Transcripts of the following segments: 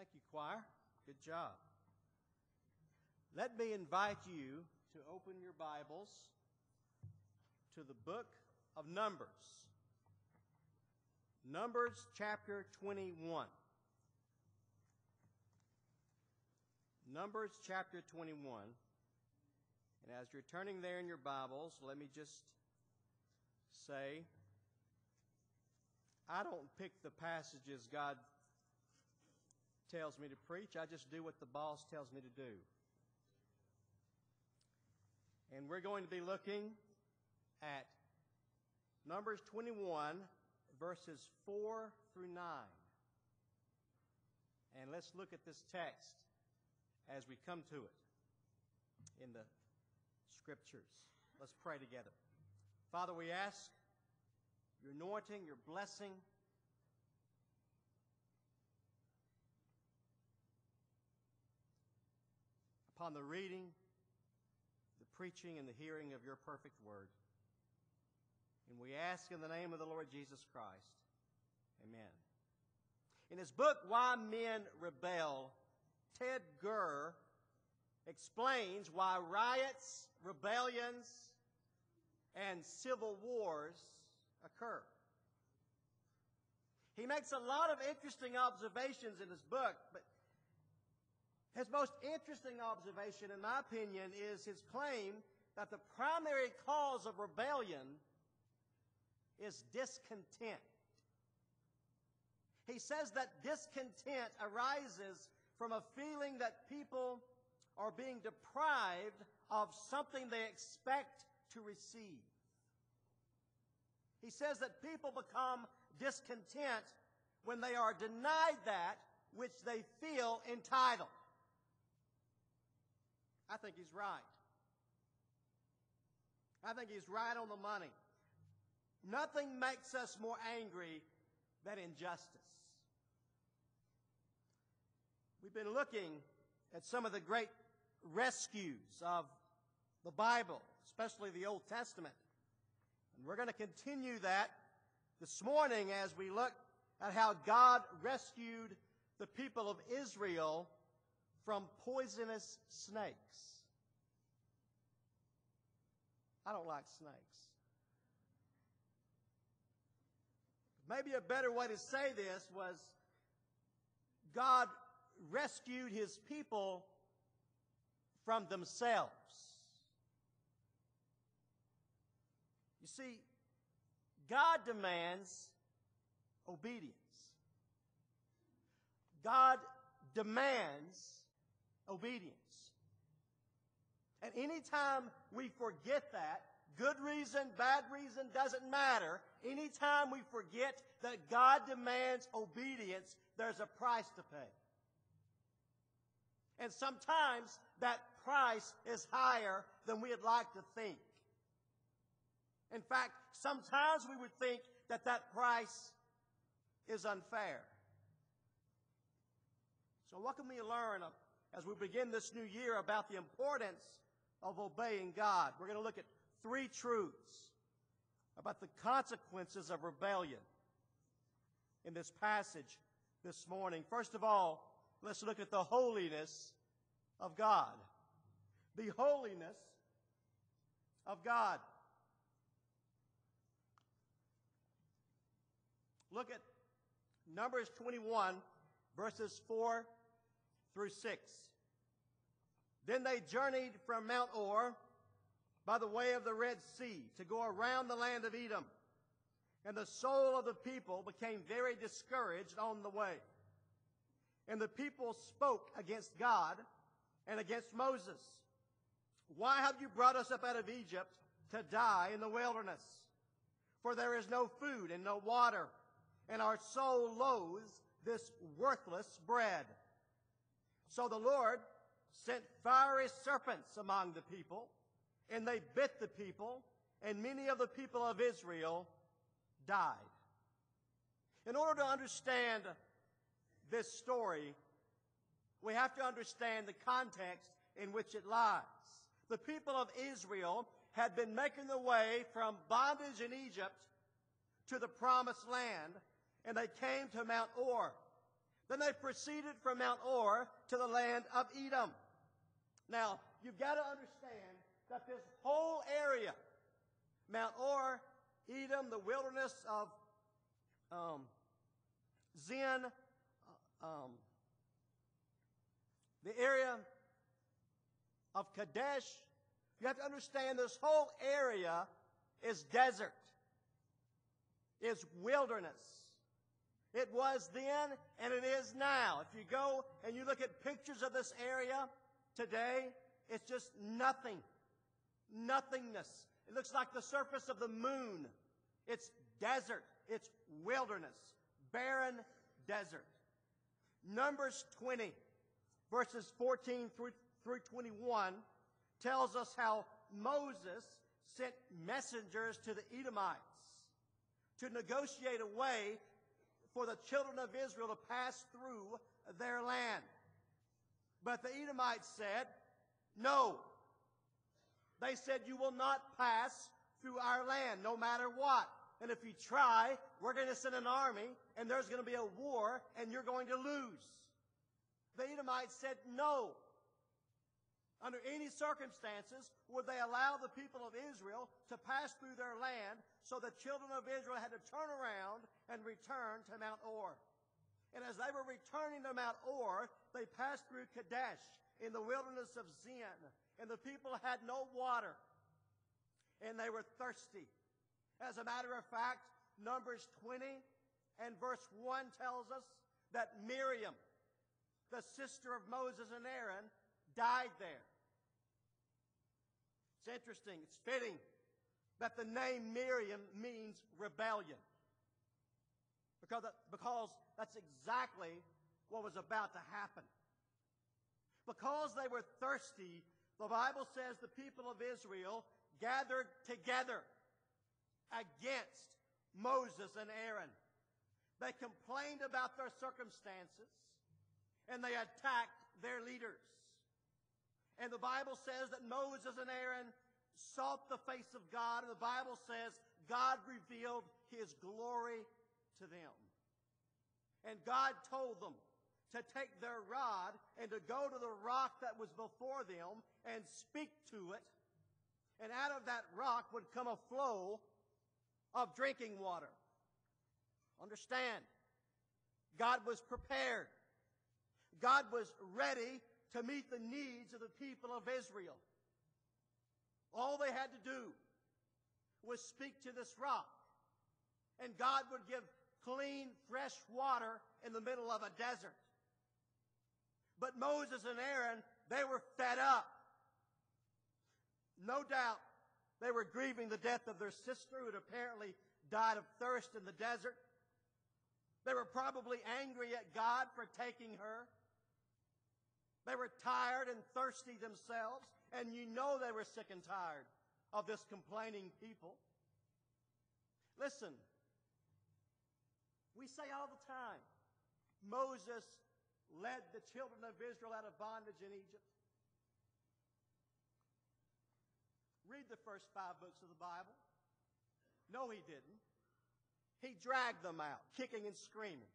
Thank you, choir. Good job. Let me invite you to open your Bibles to the book of Numbers. Numbers chapter 21. Numbers chapter 21. And as you're turning there in your Bibles, let me just say I don't pick the passages God tells me to preach. I just do what the boss tells me to do. And we're going to be looking at Numbers 21, verses 4 through 9. And let's look at this text as we come to it in the scriptures. Let's pray together. Father, we ask your anointing, your blessing upon the reading, the preaching, and the hearing of your perfect word. And we ask in the name of the Lord Jesus Christ. Amen. In his book, Why Men Rebel, Ted Gurr explains why riots, rebellions, and civil wars occur. He makes a lot of interesting observations in his book, but his most interesting observation, in my opinion, is his claim that the primary cause of rebellion is discontent. He says that discontent arises from a feeling that people are being deprived of something they expect to receive. He says that people become discontent when they are denied that which they feel entitled. I think he's right. I think he's right on the money. Nothing makes us more angry than injustice. We've been looking at some of the great rescues of the Bible, especially the Old Testament. And we're going to continue that this morning as we look at how God rescued the people of Israel from poisonous snakes. I don't like snakes. Maybe a better way to say this was God rescued his people from themselves. You see, God demands obedience. God demands obedience. And anytime we forget that, good reason, bad reason, doesn't matter. Anytime we forget that God demands obedience, there's a price to pay. And sometimes that price is higher than we'd like to think. In fact, sometimes we would think that that price is unfair. So, what can we learn as we begin this new year about the importance of obeying God? We're going to look at three truths about the consequences of rebellion in this passage this morning. First of all, let's look at the holiness of God. The holiness of God. Look at Numbers 21, verses 4 through 6. Then they journeyed from Mount Hor by the way of the Red Sea to go around the land of Edom. And the soul of the people became very discouraged on the way. And the people spoke against God and against Moses. Why have you brought us up out of Egypt to die in the wilderness? For there is no food and no water, and our soul loathes this worthless bread. So the Lord sent fiery serpents among the people, and they bit the people, and many of the people of Israel died. In order to understand this story, we have to understand the context in which it lies. The people of Israel had been making their way from bondage in Egypt to the promised land, and they came to Mount Hor. Then they proceeded from Mount Hor to the land of Edom. Now, you've got to understand that this whole area, Mount Hor, Edom, the wilderness of um, Zin, uh, um, the area of Kadesh, you have to understand this whole area is desert, is wilderness. It was then and it is now. If you go and you look at pictures of this area today, it's just nothing. Nothingness. It looks like the surface of the moon. It's desert. It's wilderness. Barren desert. Numbers 20, verses 14 through, through 21, tells us how Moses sent messengers to the Edomites to negotiate a way for the children of Israel to pass through their land. But the Edomites said, No. They said, You will not pass through our land, no matter what. And if you try, we're going to send an army, and there's going to be a war, and you're going to lose. The Edomites said, No. Under any circumstances would they allow the people of Israel to pass through their land, so the children of Israel had to turn around and return to Mount Hor. And as they were returning to Mount Hor, they passed through Kadesh in the wilderness of Zin, and the people had no water, and they were thirsty. As a matter of fact, Numbers 20 and verse 1 tells us that Miriam, the sister of Moses and Aaron, died there. It's interesting, it's fitting that the name Miriam means rebellion. Because, because that's exactly what was about to happen. Because they were thirsty, the Bible says the people of Israel gathered together against Moses and Aaron. They complained about their circumstances and they attacked their leaders. And the Bible says that Moses and Aaron sought the face of God, and the Bible says God revealed his glory to them. And God told them to take their rod and to go to the rock that was before them and speak to it. And out of that rock would come a flow of drinking water. Understand, God was prepared. God was ready to meet the needs of the people of Israel. All they had to do was speak to this rock, and God would give clean, fresh water in the middle of a desert. But Moses and Aaron, they were fed up. No doubt they were grieving the death of their sister who had apparently died of thirst in the desert. They were probably angry at God for taking her. They were tired and thirsty themselves, and you know they were sick and tired of this complaining people. Listen, we say all the time, Moses led the children of Israel out of bondage in Egypt. Read the first five books of the Bible. No, he didn't. He dragged them out, kicking and screaming.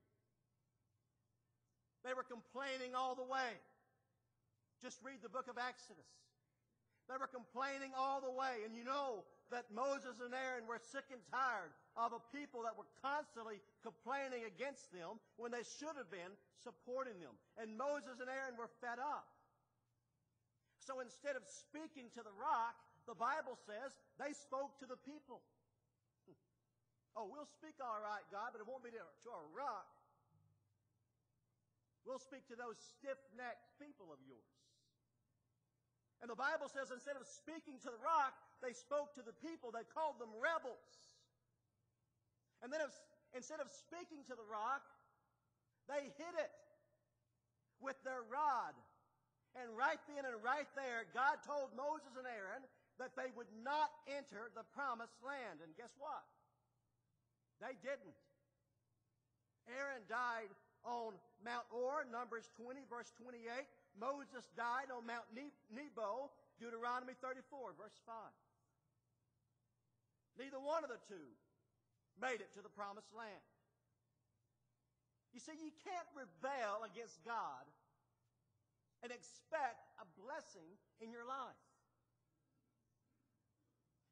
They were complaining all the way. Just read the book of Exodus. They were complaining all the way, and you know that Moses and Aaron were sick and tired of a people that were constantly complaining against them when they should have been supporting them. And Moses and Aaron were fed up. So instead of speaking to the rock, the Bible says they spoke to the people. oh, we'll speak all right, God, but it won't be to, to a rock. We'll speak to those stiff necked people of yours. And the Bible says instead of speaking to the rock, they spoke to the people. They called them rebels. And then instead of speaking to the rock, they hit it with their rod. And right then and right there, God told Moses and Aaron that they would not enter the promised land. And guess what? They didn't. Aaron died on Mount Hor, Numbers 20, verse 28. Moses died on Mount Nebo, Deuteronomy 34, verse 5. Neither one of the two made it to the promised land. You see, you can't rebel against God and expect a blessing in your life.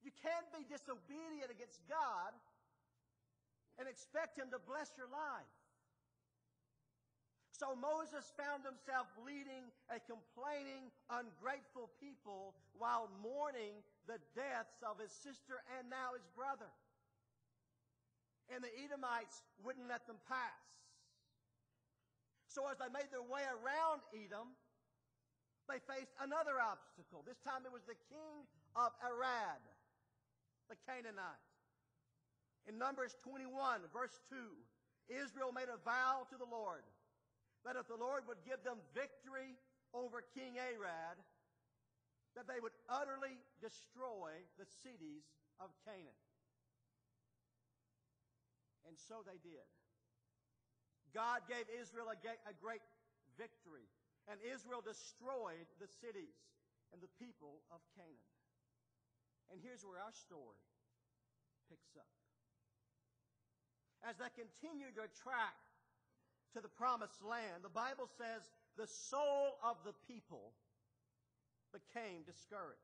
You can't be disobedient against God and expect Him to bless your life. So Moses found himself leading a complaining, ungrateful people while mourning the deaths of his sister and now his brother. And the Edomites wouldn't let them pass. So as they made their way around Edom, they faced another obstacle. This time it was the king of Arad, the Canaanite. In Numbers 21, verse 2, Israel made a vow to the Lord that if the Lord would give them victory over King Arad, that they would utterly destroy the cities of Canaan. And so they did. God gave Israel a, great victory, and Israel destroyed the cities and the people of Canaan. And here's where our story picks up. As they continued to track to the promised land, the Bible says the soul of the people became discouraged.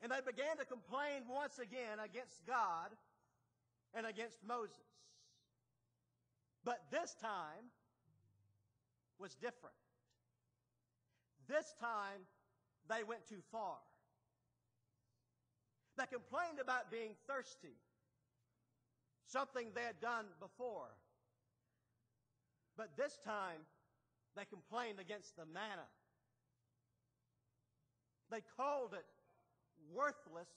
And they began to complain once again against God and against Moses. But this time was different. This time they went too far. They complained about being thirsty, something they had done before. But this time, they complained against the manna. They called it worthless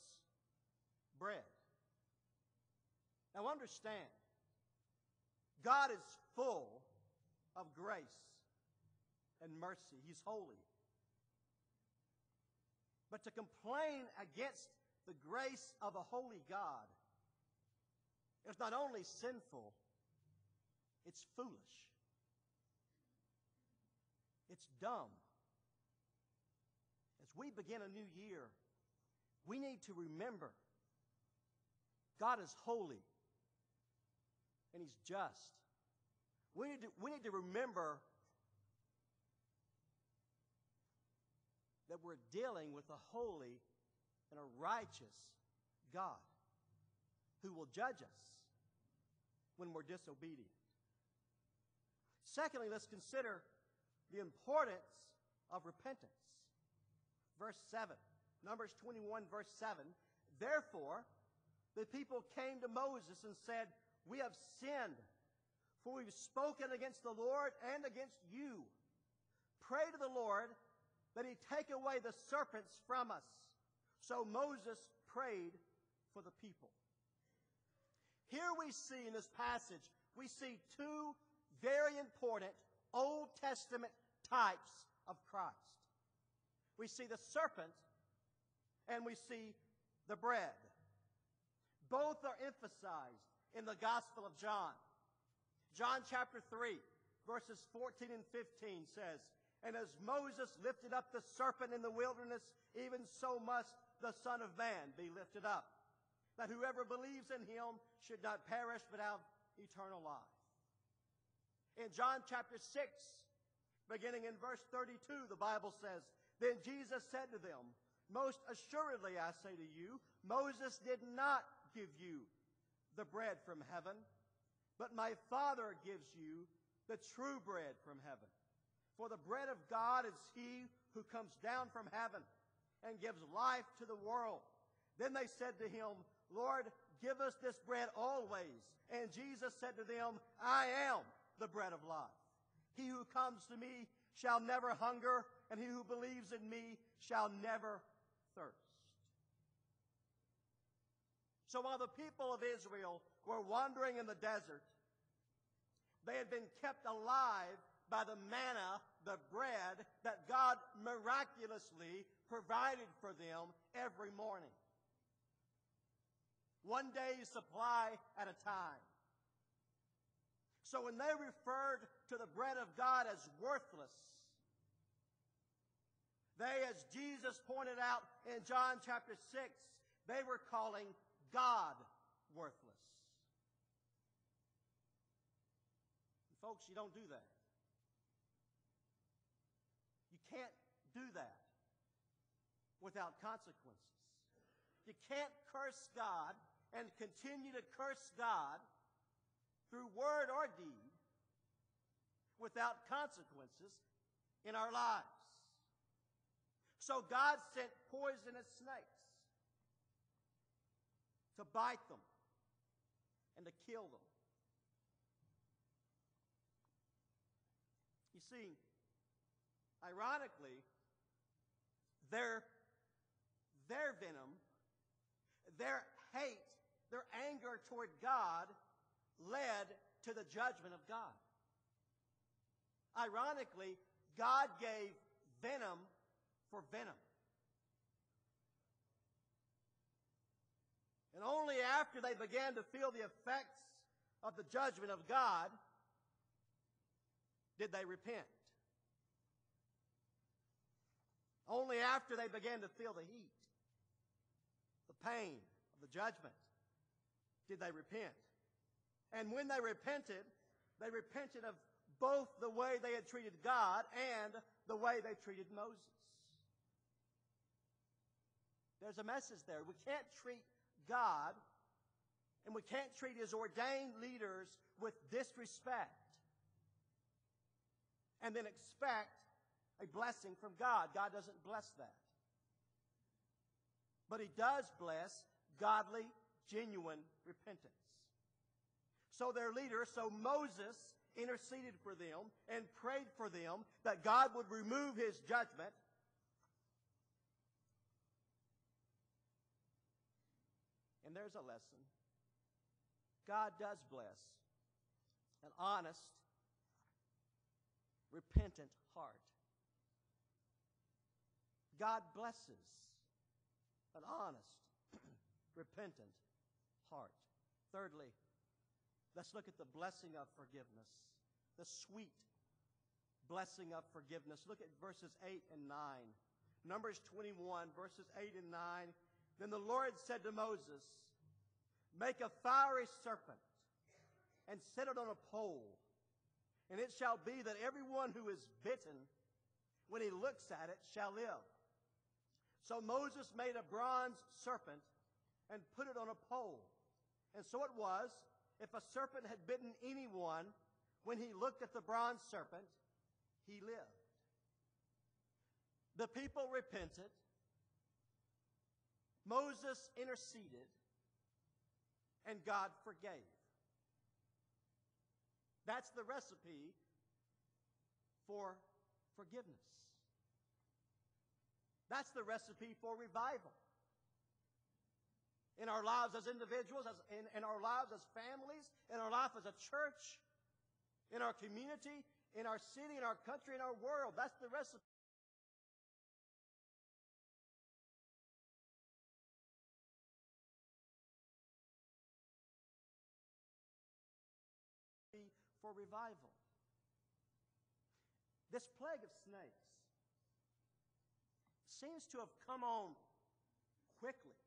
bread. Now understand, God is full of grace and mercy. He's holy. But to complain against the grace of a holy God is not only sinful, it's foolish. It's dumb. As we begin a new year, we need to remember God is holy and He's just. We need to, we need to remember that we're dealing with a holy and a righteous God who will judge us when we're disobedient. Secondly, let's consider the importance of repentance. Verse 7, Numbers 21, verse 7. Therefore, the people came to Moses and said, We have sinned, for we've spoken against the Lord and against you. Pray to the Lord that he take away the serpents from us. So Moses prayed for the people. Here we see in this passage, we see two very important Old Testament types of Christ. We see the serpent and we see the bread. Both are emphasized in the Gospel of John. John chapter 3, verses 14 and 15 says, And as Moses lifted up the serpent in the wilderness, even so must the Son of Man be lifted up, that whoever believes in him should not perish but have eternal life. In John chapter 6, Beginning in verse 32, the Bible says, Then Jesus said to them, Most assuredly I say to you, Moses did not give you the bread from heaven, but my Father gives you the true bread from heaven. For the bread of God is he who comes down from heaven and gives life to the world. Then they said to him, Lord, give us this bread always. And Jesus said to them, I am the bread of life. He who comes to me shall never hunger, and he who believes in me shall never thirst. So while the people of Israel were wandering in the desert, they had been kept alive by the manna, the bread that God miraculously provided for them every morning. One day's supply at a time. So when they referred to the bread of God as worthless, they, as Jesus pointed out in John chapter 6, they were calling God worthless. Folks, you don't do that. You can't do that without consequences. You can't curse God and continue to curse God through word or deed without consequences in our lives. So God sent poisonous snakes to bite them and to kill them. You see, ironically, their, their venom, their hate, their anger toward God led to the judgment of God. Ironically, God gave venom for venom. And only after they began to feel the effects of the judgment of God did they repent. Only after they began to feel the heat, the pain of the judgment, did they repent. And when they repented, they repented of both the way they had treated God and the way they treated Moses. There's a message there. We can't treat God and we can't treat his ordained leaders with disrespect and then expect a blessing from God. God doesn't bless that. But he does bless godly, genuine repentance. So their leader, so Moses interceded for them and prayed for them that God would remove his judgment. And there's a lesson. God does bless an honest, repentant heart. God blesses an honest, repentant heart. Thirdly, let's look at the blessing of forgiveness, the sweet blessing of forgiveness. Look at verses 8 and 9. Numbers 21, verses 8 and 9. Then the Lord said to Moses, Make a fiery serpent and set it on a pole. And it shall be that everyone who is bitten, when he looks at it, shall live. So Moses made a bronze serpent and put it on a pole. And so it was, if a serpent had bitten anyone, when he looked at the bronze serpent, he lived. The people repented. Moses interceded. And God forgave. That's the recipe for forgiveness. That's the recipe for revival. In our lives as individuals, as in, in our lives as families, in our life as a church, in our community, in our city, in our country, in our world. That's the recipe. for revival. This plague of snakes seems to have come on quickly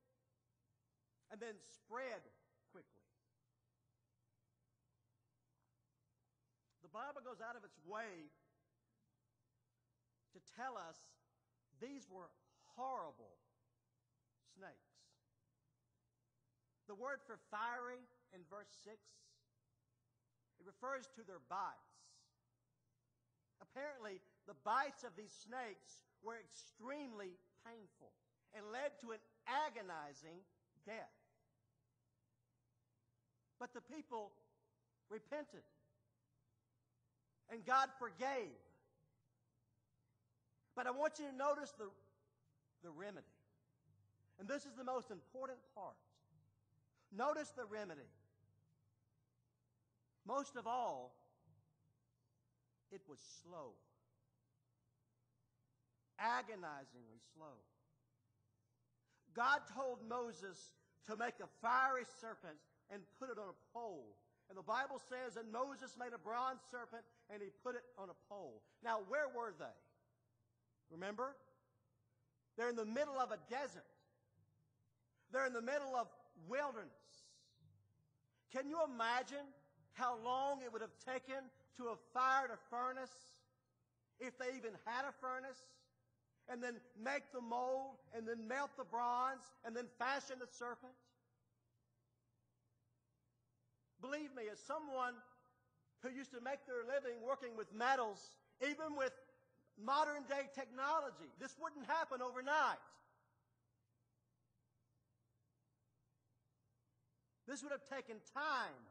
and then spread quickly. The Bible goes out of its way to tell us these were horrible snakes. The word for fiery in verse 6, it refers to their bites. Apparently, the bites of these snakes were extremely painful and led to an agonizing death. But the people repented. And God forgave. But I want you to notice the, the remedy. And this is the most important part. Notice the remedy. Most of all, it was slow agonizingly slow. God told Moses to make a fiery serpent and put it on a pole. And the Bible says that Moses made a bronze serpent and he put it on a pole. Now, where were they? Remember? They're in the middle of a desert. They're in the middle of wilderness. Can you imagine how long it would have taken to have fired a furnace, if they even had a furnace, and then make the mold, and then melt the bronze, and then fashion the serpent? Believe me, as someone who used to make their living working with metals, even with modern day technology, this wouldn't happen overnight. This would have taken time.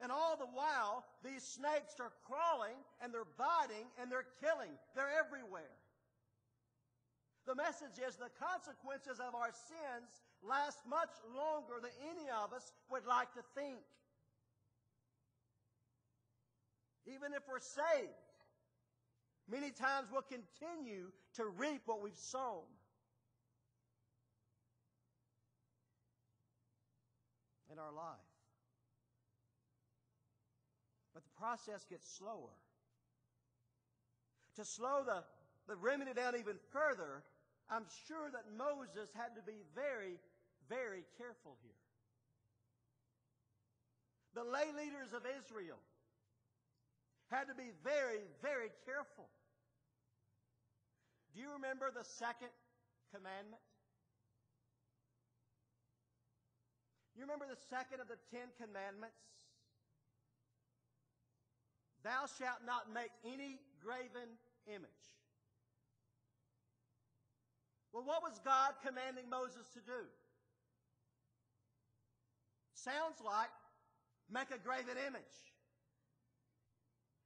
And all the while, these snakes are crawling and they're biting and they're killing. They're everywhere. The message is the consequences of our sins last much longer than any of us would like to think. Even if we're saved, many times we'll continue to reap what we've sown. in our life. But the process gets slower. To slow the, the remedy down even further, I'm sure that Moses had to be very, very careful here. The lay leaders of Israel had to be very, very careful. Do you remember the second commandment? You remember the second of the Ten Commandments? Thou shalt not make any graven image. Well, what was God commanding Moses to do? Sounds like make a graven image.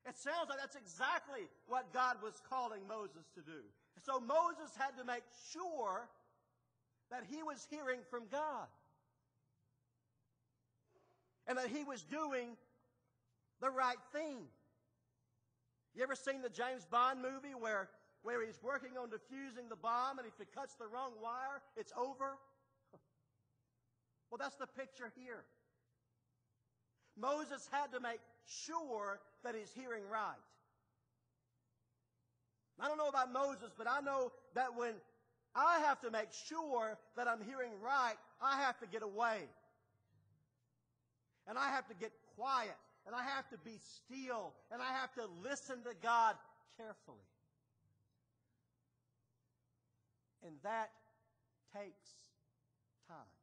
It sounds like that's exactly what God was calling Moses to do. So Moses had to make sure that he was hearing from God and that he was doing the right thing. You ever seen the James Bond movie where, where he's working on defusing the bomb and if he cuts the wrong wire, it's over? Well, that's the picture here. Moses had to make sure that he's hearing right. I don't know about Moses, but I know that when I have to make sure that I'm hearing right, I have to get away. And I have to get quiet. And I have to be still. And I have to listen to God carefully. And that takes time.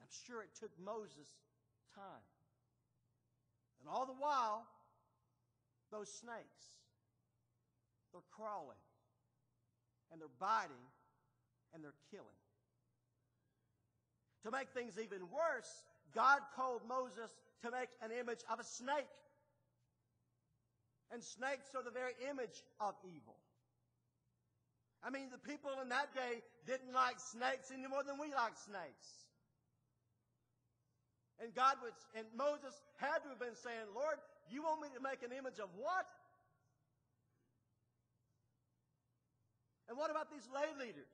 I'm sure it took Moses time. And all the while, those snakes, they're crawling, and they're biting, and they're killing. To make things even worse, God called Moses to make an image of a snake. And snakes are the very image of evil. I mean, the people in that day didn't like snakes any more than we like snakes. And God was, and Moses had to have been saying, Lord, you want me to make an image of what? And what about these lay leaders?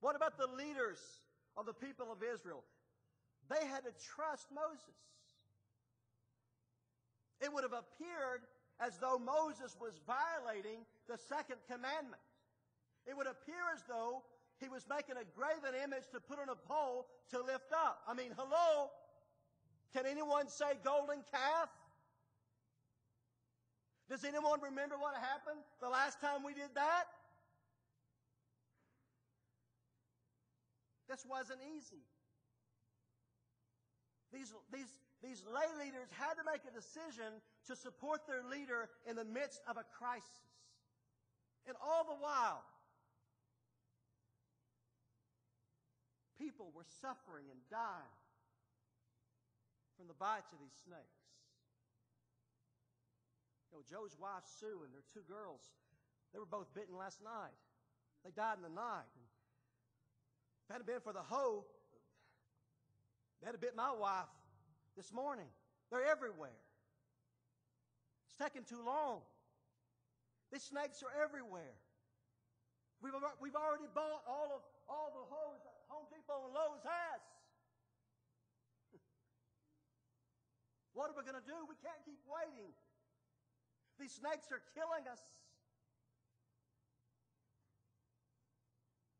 What about the leaders of the people of Israel? They had to trust Moses. It would have appeared as though Moses was violating the second commandment. It would appear as though he was making a graven image to put on a pole to lift up. I mean, hello? Can anyone say golden calf? Does anyone remember what happened the last time we did that? This wasn't easy. These, these, these lay leaders had to make a decision to support their leader in the midst of a crisis. And all the while, people were suffering and dying from the bites of these snakes. You know, Joe's wife, Sue, and their two girls, they were both bitten last night. They died in the night. And if it had been for the hoe, they'd have bit my wife this morning. They're everywhere. It's taking too long. These snakes are everywhere. We've, we've already bought all of all the hoes that Home Depot and Lowe's has. what are we going to do? We can't keep waiting. These snakes are killing us.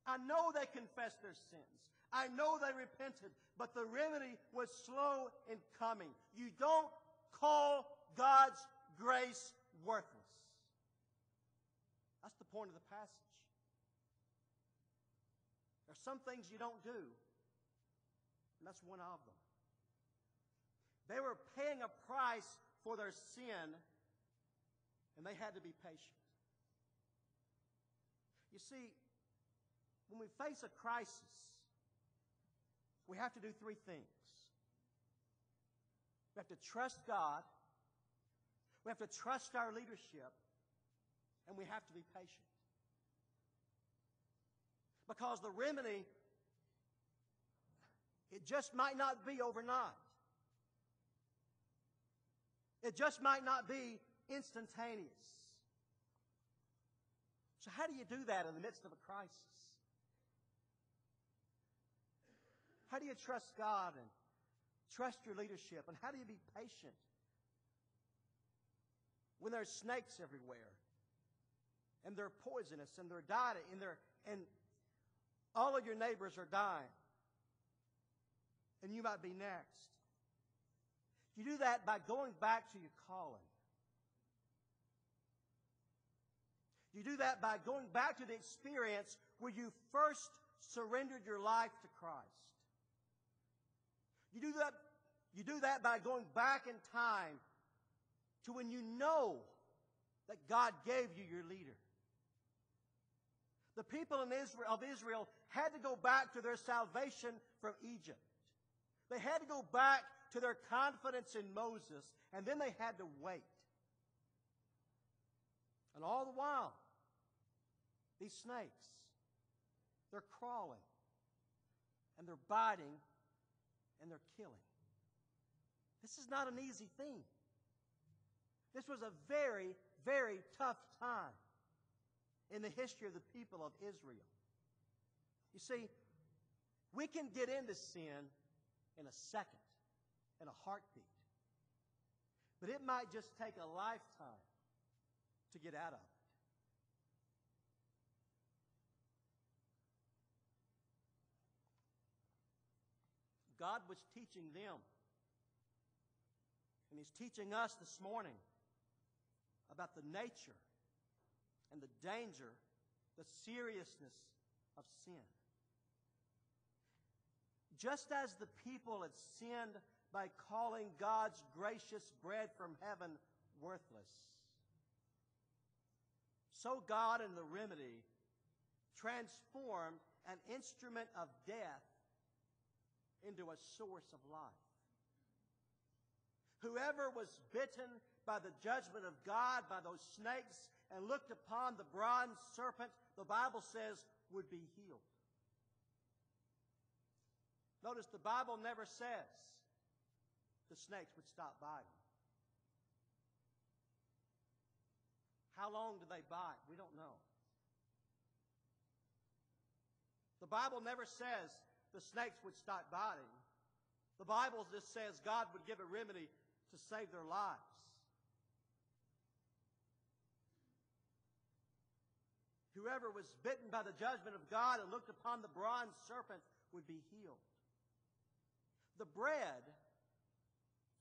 I know they confess their sins. I know they repented, but the remedy was slow in coming. You don't call God's grace worthless. That's the point of the passage. There are some things you don't do, and that's one of them. They were paying a price for their sin, and they had to be patient. You see, when we face a crisis, we have to do three things. We have to trust God, we have to trust our leadership, and we have to be patient. Because the remedy, it just might not be overnight. It just might not be instantaneous. So, how do you do that in the midst of a crisis? How do you trust God and trust your leadership? And how do you be patient when there's snakes everywhere and they're poisonous and they're dying and they're and all of your neighbors are dying and you might be next? You do that by going back to your calling. You do that by going back to the experience where you first surrendered your life to Christ. You do that, you do that by going back in time to when you know that God gave you your leader. The people in Israel, of Israel had to go back to their salvation from Egypt. They had to go back to their confidence in Moses, and then they had to wait. And all the while, these snakes, they're crawling, and they're biting, and they're killing. This is not an easy thing. This was a very, very tough time in the history of the people of Israel. You see, we can get into sin in a second in a heartbeat. But it might just take a lifetime to get out of it. God was teaching them. And He's teaching us this morning about the nature and the danger, the seriousness of sin. Just as the people had sinned by calling God's gracious bread from heaven worthless. So God in the remedy transformed an instrument of death into a source of life. Whoever was bitten by the judgment of God, by those snakes, and looked upon the bronze serpent, the Bible says, would be healed. Notice the Bible never says the snakes would stop biting. How long do they bite? We don't know. The Bible never says the snakes would stop biting. The Bible just says God would give a remedy to save their lives. Whoever was bitten by the judgment of God and looked upon the bronze serpent would be healed. The bread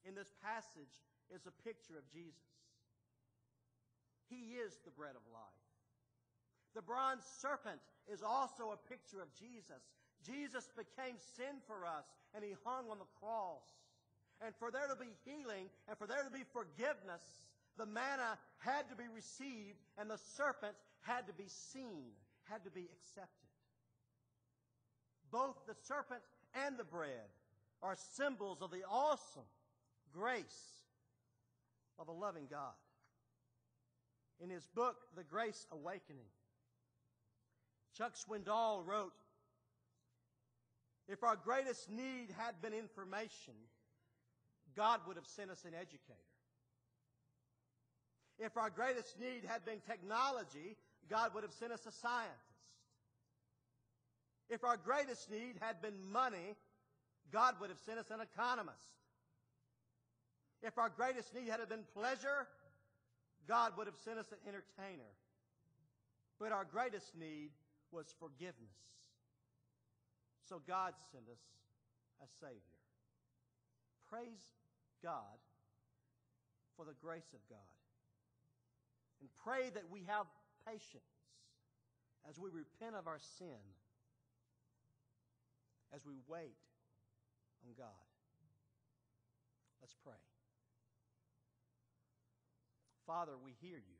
in this passage is a picture of Jesus. He is the bread of life. The bronze serpent is also a picture of Jesus. Jesus became sin for us and he hung on the cross. And for there to be healing and for there to be forgiveness, the manna had to be received and the serpent had to be seen, had to be accepted. Both the serpent and the bread are symbols of the awesome grace of a loving God. In his book, The Grace Awakening, Chuck Swindoll wrote, If our greatest need had been information, God would have sent us an educator. If our greatest need had been technology, God would have sent us a scientist. If our greatest need had been money, God would have sent us an economist. If our greatest need had been pleasure, God would have sent us an entertainer. But our greatest need was forgiveness. So God sent us a Savior. Praise God for the grace of God. And pray that we have patience as we repent of our sin, as we wait on God. Let's pray. Father, we hear you.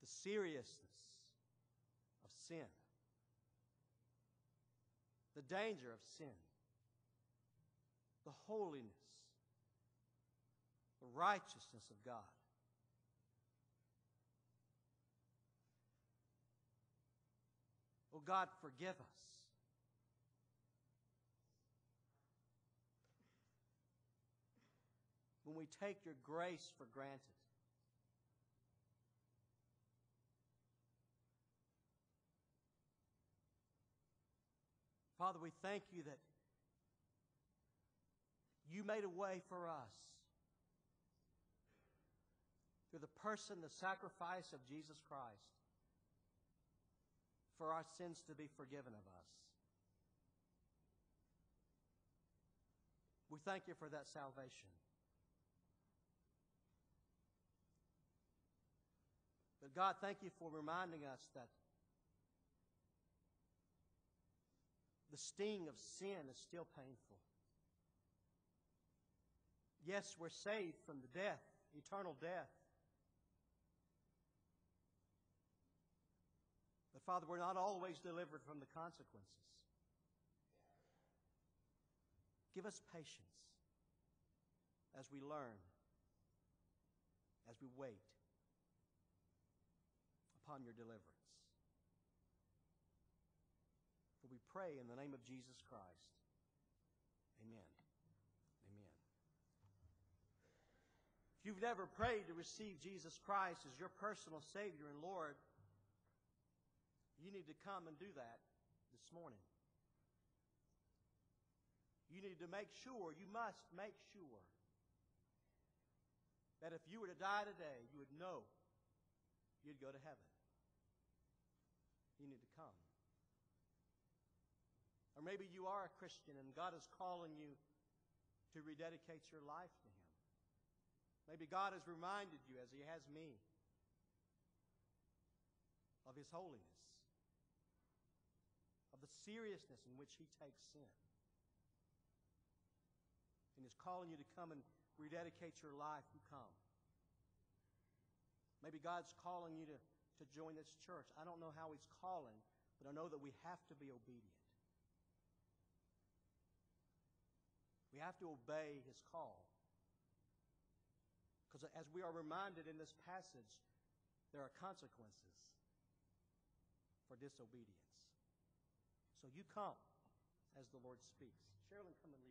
The seriousness sin, the danger of sin, the holiness, the righteousness of God. Oh God, forgive us. When we take your grace for granted. Father, we thank you that you made a way for us through the person, the sacrifice of Jesus Christ for our sins to be forgiven of us. We thank you for that salvation. But God, thank you for reminding us that the sting of sin is still painful. Yes, we're saved from the death, eternal death. But Father, we're not always delivered from the consequences. Give us patience as we learn, as we wait upon your deliverance. Pray in the name of Jesus Christ. Amen. Amen. If you've never prayed to receive Jesus Christ as your personal Savior and Lord, you need to come and do that this morning. You need to make sure, you must make sure that if you were to die today, you would know you'd go to heaven. You need to come. Or maybe you are a Christian and God is calling you to rededicate your life to Him. Maybe God has reminded you, as He has me, of His holiness, of the seriousness in which He takes sin, and is calling you to come and rededicate your life. You come. Maybe God's calling you to, to join this church. I don't know how He's calling, but I know that we have to be obedient. We have to obey his call. Because as we are reminded in this passage, there are consequences for disobedience. So you come as the Lord speaks. Sherilyn, come and lead.